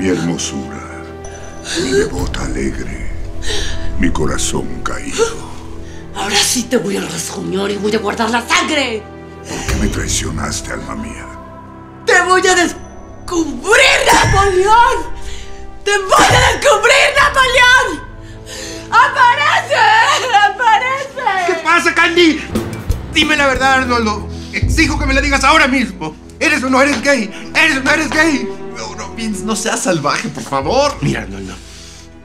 Mi hermosura, mi devota alegre, mi corazón caído. Ahora sí te voy a rasguñar y voy a guardar la sangre. ¿Por qué me traicionaste, alma mía? ¡Te voy a descubrir, Napoleón! ¡Te voy a descubrir, Napoleón! ¡Aparece! ¡Aparece! ¿Qué pasa, Candy? Dime la verdad, Arnoldo. Exijo que me la digas ahora mismo. ¿Eres o no eres gay? ¿Eres o no eres gay? No, no, no seas salvaje, por favor. Mira, Arnoldo.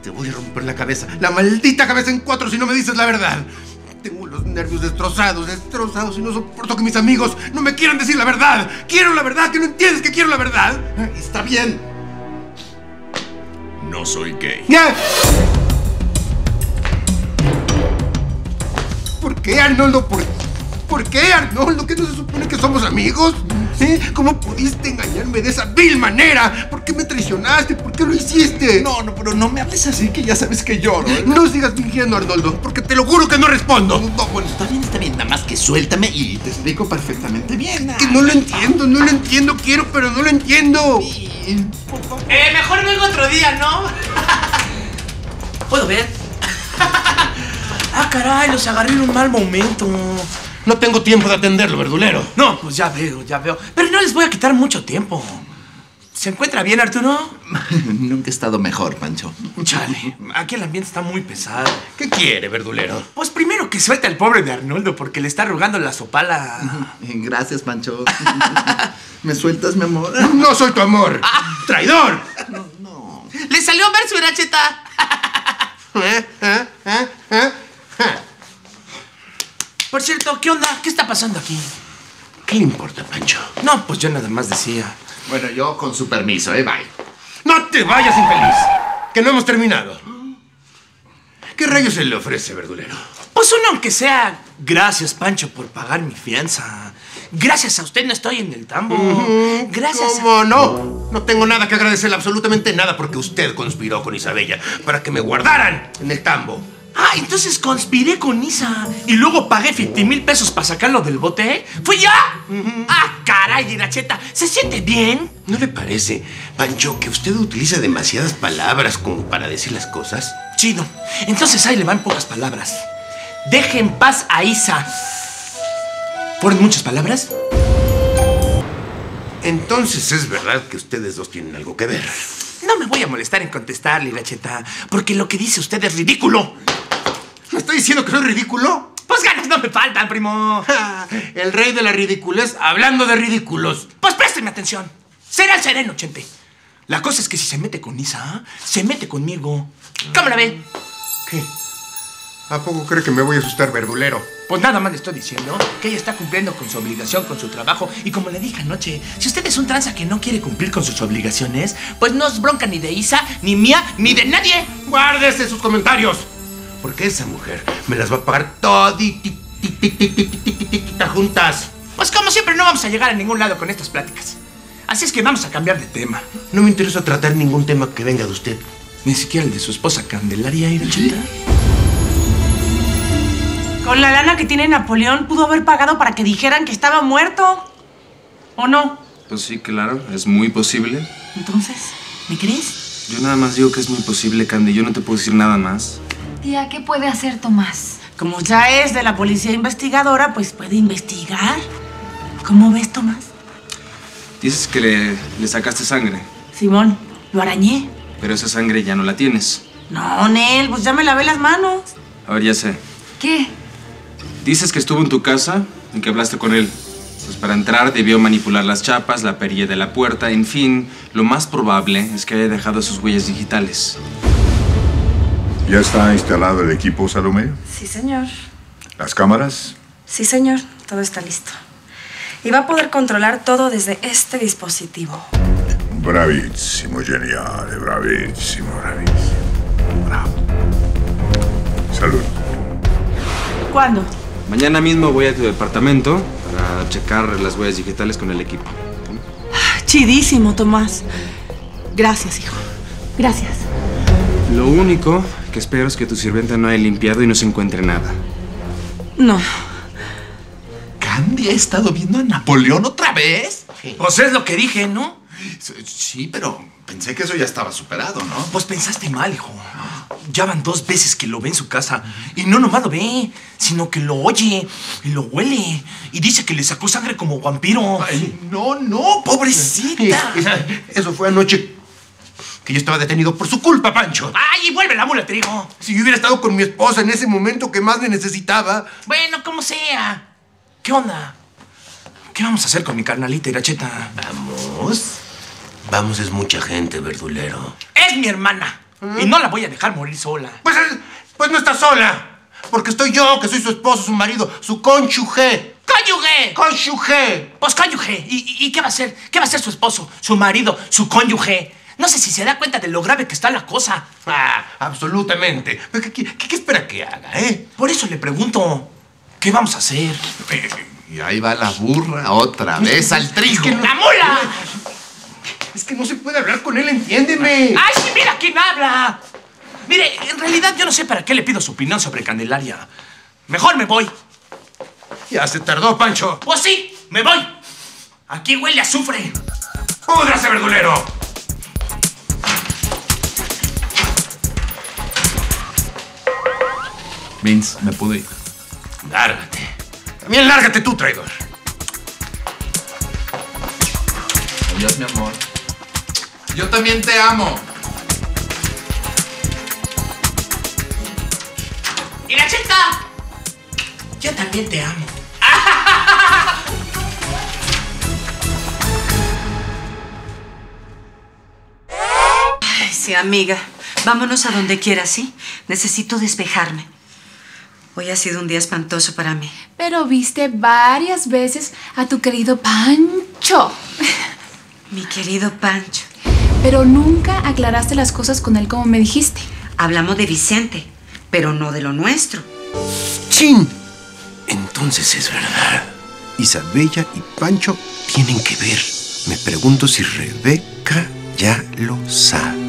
Te voy a romper la cabeza. La maldita cabeza en cuatro si no me dices la verdad. Tengo los nervios destrozados, destrozados y no soporto que mis amigos no me quieran decir la verdad. Quiero la verdad, que no entiendes que quiero la verdad. Está bien. No soy gay. ¿Por qué, Arnoldo? ¿Por, ¿Por qué, Arnoldo? ¿Qué no se supone que somos amigos? ¿Eh? ¿Cómo pudiste engañarme de esa vil manera? ¿Por qué me traicionaste? ¿Por qué lo hiciste? No, no, pero no me hables así que ya sabes que lloro. ¿eh? No sigas fingiendo, Arnoldo, porque te lo juro que no respondo. No, bueno, está bien, está bien. Nada más que suéltame y te explico perfectamente bien. Que no lo entiendo, no lo entiendo. Quiero, pero no lo entiendo. Eh, mejor vengo otro día, ¿no? ¿Puedo ver? ah, caray, los agarré en un mal momento. No tengo tiempo de atenderlo, verdulero. No, pues ya veo, ya veo. Pero no les voy a quitar mucho tiempo. ¿Se encuentra bien, Arturo? Nunca he estado mejor, Pancho. Chale, aquí el ambiente está muy pesado. ¿Qué quiere, verdulero? Pues primero que suelte al pobre de Arnoldo porque le está arrugando la sopala. Gracias, Pancho. ¿Me sueltas, mi amor? No soy tu amor. ¡Traidor! ¡Le salió ver su racheta! ¿Eh? ¿Eh? ¿Eh? ¿Eh? Por cierto, ¿qué onda? ¿Qué está pasando aquí? ¿Qué le importa, Pancho? No, pues yo nada más decía. Bueno, yo con su permiso, ¿eh? Bye. ¡No te vayas, infeliz! Que no hemos terminado. ¿Qué rayos se le ofrece, verdulero? Pues uno aunque sea, gracias Pancho por pagar mi fianza. Gracias a usted no estoy en el tambo. Gracias a... ¿Cómo no? No tengo nada que agradecerle, absolutamente nada, porque usted conspiró con Isabella para que me guardaran en el tambo. Ah, entonces conspiré con Isa y luego pagué 50 mil pesos para sacarlo del bote. ¿Fui yo? Ah, caray, Iracheta, ¿se siente bien? ¿No le parece, Pancho, que usted utiliza demasiadas palabras como para decir las cosas? Chido. Entonces ahí le van pocas palabras. Deje en paz a Isa. ¿Fueron muchas palabras? Entonces es verdad que ustedes dos tienen algo que ver. No me voy a molestar en contestarle, Iracheta, porque lo que dice usted es ridículo. ¿Me está diciendo que soy ridículo? Pues ganas no me faltan, primo. El rey de la ridiculez hablando de ridículos. Pues présteme atención. Será el sereno, Chente. La cosa es que si se mete con Isa, se mete conmigo. ¿Cómo la ve? ¿Qué? ¿A poco cree que me voy a asustar, verdulero? Pues nada más le estoy diciendo que ella está cumpliendo con su obligación, con su trabajo. Y como le dije anoche, si usted es un tranza que no quiere cumplir con sus obligaciones, pues no es bronca ni de Isa, ni mía, ni de nadie. Guárdese sus comentarios. Porque esa mujer me las va a pagar toditita juntas. Pues como siempre no vamos a llegar a ningún lado con estas pláticas. Así es que vamos a cambiar de tema. No me interesa tratar ningún tema que venga de usted. Ni siquiera el de su esposa Candelaria ¿eh? Irachita. Con la lana que tiene Napoleón pudo haber pagado para que dijeran que estaba muerto. ¿O no? Pues sí, claro, es muy posible. Entonces, ¿me crees? Yo nada más digo que es muy posible, Candy. Yo no te puedo decir nada más. Tía, ¿qué puede hacer Tomás? Como ya es de la policía investigadora, pues puede investigar. ¿Cómo ves, Tomás? Dices que le, le sacaste sangre, Simón, lo arañé. pero esa sangre ya no la tienes. No, Nel, pues ya me lavé las manos. A ver, ya sé. ¿Qué? Dices que estuvo en tu casa y que hablaste con él. Pues para entrar debió manipular las chapas, la perilla de la puerta, en fin, lo más probable es que haya dejado sus huellas digitales. ¿Ya está instalado el equipo, Salomé? Sí, señor. ¿Las cámaras? Sí, señor. Todo está listo. Y va a poder controlar todo desde este dispositivo. Bravísimo, genial, bravísimo, bravísimo. Bravo. Salud. ¿Cuándo? Mañana mismo voy a tu departamento para checar las huellas digitales con el equipo. Chidísimo, Tomás. Gracias, hijo. Gracias. Lo único que espero es que tu sirvienta no haya limpiado y no se encuentre nada. No. ¿Candy ha estado viendo a Napoleón otra vez? Pues es lo que dije, ¿no? Sí, pero Pensé que eso ya estaba superado, ¿no? Pues pensaste mal, hijo. Ya van dos veces que lo ve en su casa. Y no nomás lo ve, sino que lo oye y lo huele. Y dice que le sacó sangre como vampiro. Ay, no, no, pobrecita. Eso fue anoche que yo estaba detenido por su culpa, Pancho. ¡Ay, y vuelve la mula, te digo! Si yo hubiera estado con mi esposa en ese momento que más me necesitaba. Bueno, como sea. ¿Qué onda? ¿Qué vamos a hacer con mi carnalita Iracheta? Vamos. Vamos, es mucha gente, verdulero. Es mi hermana. Y no la voy a dejar morir sola. Pues, eh, pues no está sola. Porque estoy yo, que soy su esposo, su marido, su cónyuge. ¡Cónyuge! ¡Cónyuge! Pues cónyuge. ¿Y, y- y qué va a hacer? ¿Qué va a hacer su esposo, su marido, su cónyuge? No sé si se da cuenta de lo grave que está la cosa. Ah, absolutamente. ¿Pero ¿Qué, qué- qué espera que haga, eh? Por eso le pregunto, ¿qué vamos a hacer? Y ahí va la burra otra vez al trigo. ¡La mula! Es que no se puede hablar con él, entiéndeme. ¡Ay, sí, mira quién habla! Mire, en realidad yo no sé para qué le pido su opinión sobre Candelaria. Mejor me voy. Ya se tardó, Pancho. Pues sí, me voy. Aquí huele a azufre. ¡Púdrase, verdulero! Vince, me pude ir. Lárgate. También lárgate tú, traidor. Adiós, mi amor. Yo también te amo. ¡Iracheta! Yo también te amo. Ay, sí, amiga. Vámonos a donde quieras, ¿sí? Necesito despejarme. Hoy ha sido un día espantoso para mí. Pero viste varias veces a tu querido Pancho. Mi querido Pancho. Pero nunca aclaraste las cosas con él como me dijiste. Hablamos de Vicente, pero no de lo nuestro. ¡Chin! Entonces es verdad. Isabella y Pancho tienen que ver. Me pregunto si Rebeca ya lo sabe.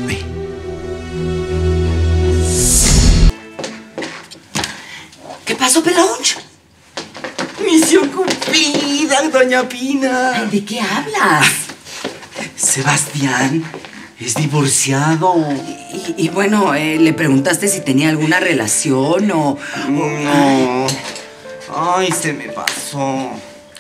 Pasó, Pelonch? Misión cumplida, doña Pina. ¿De qué hablas? Sebastián es divorciado. Y, y bueno, eh, ¿le preguntaste si tenía alguna relación o...? No. Ay, se me pasó.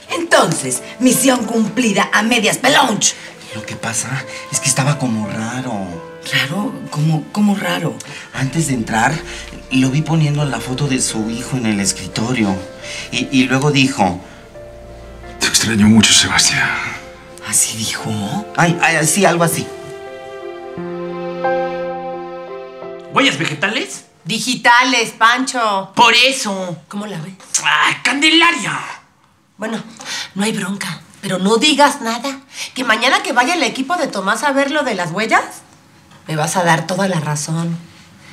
Entonces, misión cumplida a medias, Pelonch. Lo que pasa es que estaba como raro. ¿Raro? ¿Cómo, cómo raro? Antes de entrar, lo vi poniendo la foto de su hijo en el escritorio. Y, y luego dijo... Te extraño mucho, Sebastián. ¿Así dijo? Ay, ay, sí, algo así. ¿Huellas vegetales? Digitales, Pancho. Por eso. ¿Cómo la ves? ¡Ay, Candelaria! Bueno, no hay bronca. Pero no digas nada. Que mañana que vaya el equipo de Tomás a ver lo de las huellas, me vas a dar toda la razón.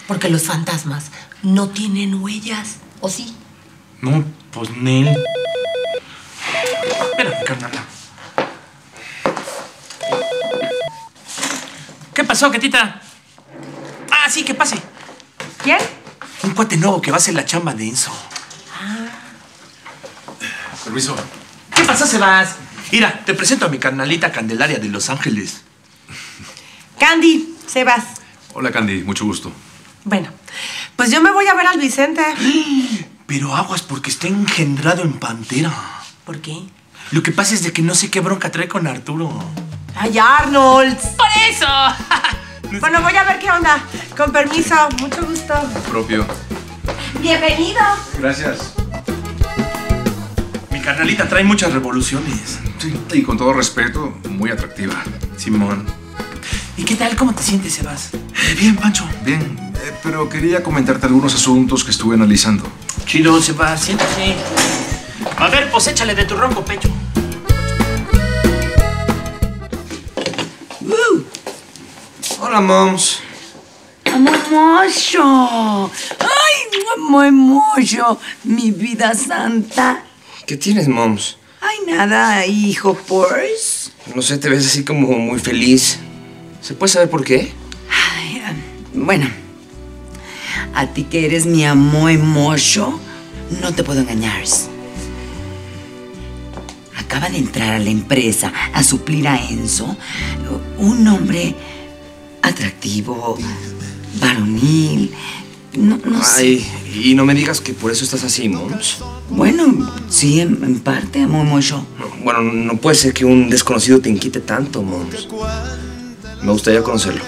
Porque los fantasmas no tienen huellas. ¿O sí? No, pues Nel. Espérame, carnala. ¿Qué pasó, Ketita? Ah, sí, que pase. ¿Quién? Un cuate nuevo que va a hacer la chamba de Enzo. Permiso. ¿Qué pasó, Sebas? Mira, te presento a mi carnalita Candelaria de Los Ángeles. Candy, Sebas. Hola, Candy. Mucho gusto. Bueno, pues yo me voy a ver al Vicente. Pero aguas porque está engendrado en pantera. ¿Por qué? Lo que pasa es de que no sé qué bronca trae con Arturo. ¡Ay, Arnold! ¡Por eso! Bueno, voy a ver qué onda. Con permiso, mucho gusto. Propio. Bienvenido. Gracias. Mi carnalita trae muchas revoluciones. Sí, y con todo respeto, muy atractiva. Simón. ¿Y qué tal? ¿Cómo te sientes, Sebas? Bien, Pancho. Bien. Eh, pero quería comentarte algunos asuntos que estuve analizando. Chido, Sebas, siéntate. A ver, pues échale de tu ronco pecho. Hola, moms. ¡Mocho! ¡Ay, muy mocho! Mi vida santa. ¿Qué tienes, moms? Ay, nada, hijo, pues. No sé, te ves así como muy feliz. ¿Se puede saber por qué? Ay, ah, bueno, a ti que eres mi amor mocho, no te puedo engañar. Acaba de entrar a la empresa a suplir a Enzo un hombre atractivo, varonil. No, no sé. Ay, y no me digas que por eso estás así, Mons. Bueno, sí, en, en parte, muy mucho. Bueno, no puede ser que un desconocido te inquiete tanto, Mons. Me gustaría conocerlo.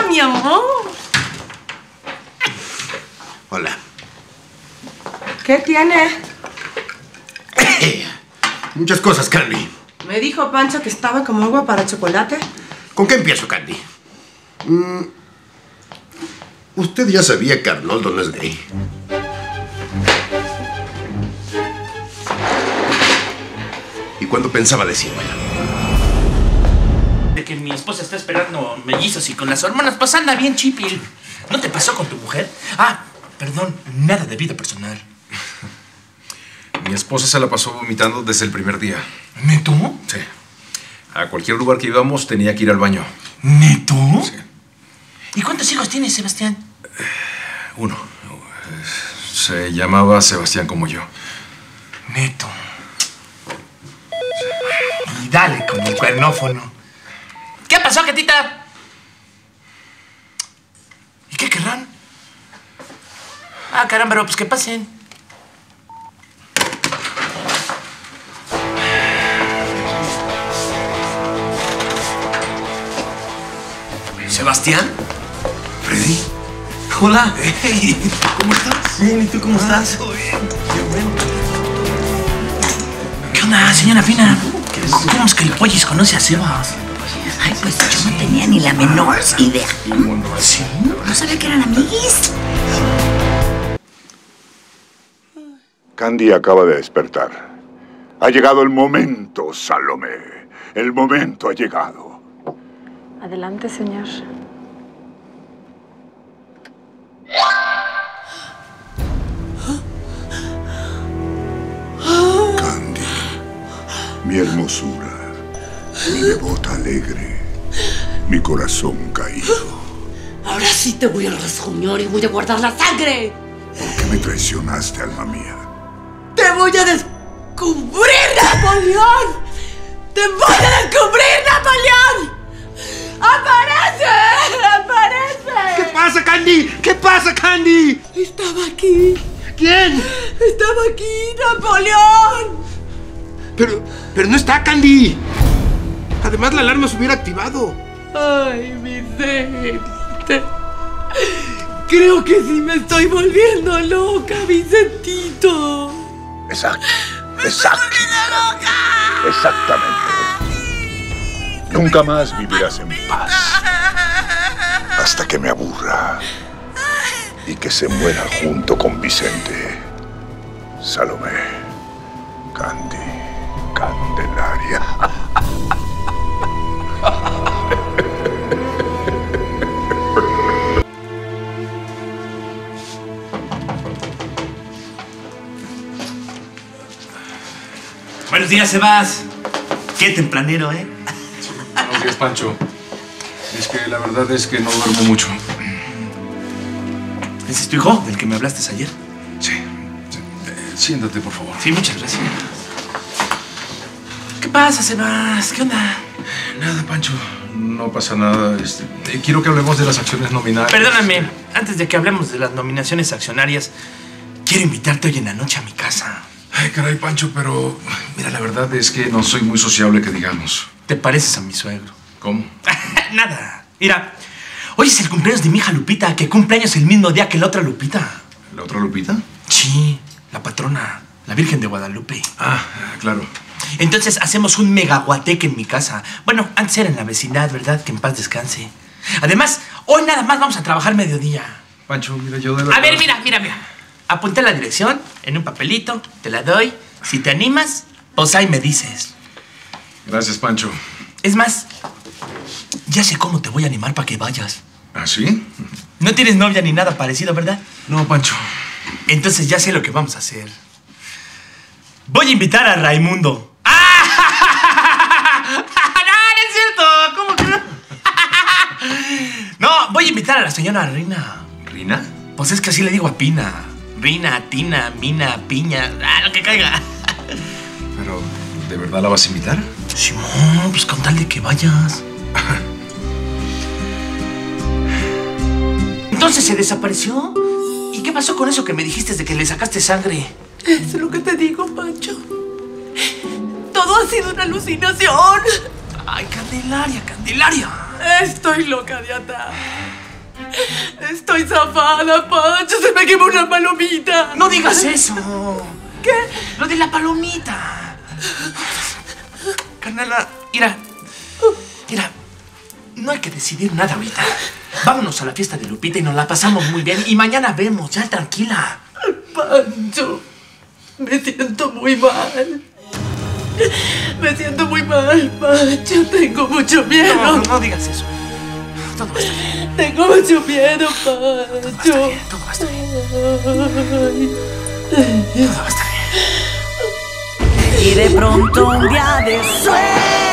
Hola, mi amor. Hola. ¿Qué tiene? Muchas cosas, Candy. Me dijo Pancho que estaba como agua para chocolate. ¿Con qué empiezo, Candy? Mm, Usted ya sabía que Arnoldo no es gay. ¿Y cuándo pensaba decírmelo? Que mi esposa está esperando mellizos y con las hormonas, pues anda bien chipil. ¿No te pasó con tu mujer? Ah, perdón, nada de vida personal. Mi esposa se la pasó vomitando desde el primer día. ¿Neto? Sí. A cualquier lugar que íbamos tenía que ir al baño. ¿Neto? Sí. ¿Y cuántos hijos tienes, Sebastián? Uno. Se llamaba Sebastián como yo. Neto. Y dale con el cuernófono. ¿Qué pasó, Getita? ¿Y qué querrán? Ah, caramba, pero pues que pasen. ¿Sebastián? ¿Freddy? Hola. ¿Cómo estás? Bien, ¿y tú cómo estás? ¿Qué onda, señora Fina? ¿Cómo es que el pollis conoce a Sebas? Ay, pues yo no tenía ni la menor idea. ¿Sí? No sabía que eran amiguis. Candy acaba de despertar. Ha llegado el momento, Salomé. El momento ha llegado. Adelante, señor. Candy, mi hermosura, mi devota alegre, mi corazón caído. Ahora sí te voy a rasguñar y voy a guardar la sangre. ¿Por qué me traicionaste, alma mía? ¡Te voy a descubrir, Napoleón! ¡Te voy a descubrir, Napoleón! ¡Aparece! ¡Aparece! ¿Qué pasa, Candy? ¿Qué pasa, Candy? Estaba aquí. ¿Quién? Estaba aquí, Napoleón. Pero, pero no está, Candy. Además, la alarma se hubiera activado. Ay, Vicente. Creo que sí me estoy volviendo loca, Vicentito. Exacto. Exacto. Exactamente. Nunca más vivirás en paz. Hasta que me aburra. Y que se muera junto con Vicente. Salomé. Candy. Buenos días, Sebas. Qué tempranero, ¿eh? Buenos días, Pancho. Es que la verdad es que no duermo mucho. ¿Ese es tu hijo, del que me hablaste ayer? Sí. sí. Eh, siéntate, por favor. Sí, muchas gracias. ¿Qué pasa, Sebas? ¿Qué onda? Nada, Pancho. No pasa nada. Este, eh, quiero que hablemos de las acciones nominales. Perdóname, antes de que hablemos de las nominaciones accionarias, quiero invitarte hoy en la noche a mi casa. Ay, caray, Pancho, pero mira, la verdad es que no soy muy sociable, que digamos. ¿Te pareces a mi suegro? ¿Cómo? Nada. Mira, hoy es el cumpleaños de mi hija Lupita, que cumple años el mismo día que la otra Lupita. ¿La otra Lupita? Sí, la patrona, la Virgen de Guadalupe. Ah, claro. Entonces hacemos un megaguateque en mi casa. Bueno, antes era en la vecindad, ¿verdad? Que en paz descanse. Además, hoy nada más vamos a trabajar mediodía. Pancho, mira, yo de verdad... A ver, mira, mira, mira. Apunté la dirección en un papelito, te la doy. Si te animas, pues ahí me dices. Gracias, Pancho. Es más, ya sé cómo te voy a animar para que vayas. ¿Ah, sí? No tienes novia ni nada parecido, ¿verdad? No, Pancho. Entonces ya sé lo que vamos a hacer. Voy a invitar a Raimundo. ¡No, no es cierto! ¿Cómo que no? No, voy a invitar a la señora Rina. ¿Rina? Pues es que así le digo a Pina. Rina, Tina, Mina, Piña, ah, lo que caiga. Pero, ¿de verdad la vas a invitar? Simón, pues con tal de que vayas. Entonces se desapareció. ¿Y qué pasó con eso que me dijiste de que le sacaste sangre? Es lo que te digo, Pancho. Todo ha sido una alucinación. Ay, Candelaria, Candelaria. Estoy loca de atar. Estoy zafada, Pancho. Se me quemó una palomita. No digas eso. ¿Qué? Lo de la palomita. Canela, mira. Mira. No hay que decidir nada ahorita. Vámonos a la fiesta de Lupita y nos la pasamos muy bien. Y mañana vemos, ya tranquila. Pancho, me siento muy mal. Me siento muy mal, Pancho. Tengo mucho miedo. No, no, no digas eso. Todo va a estar bien. Tengo mucho miedo, Pancho. Todo va a estar bien. Todo va a estar bien. Y de pronto un día de sueño.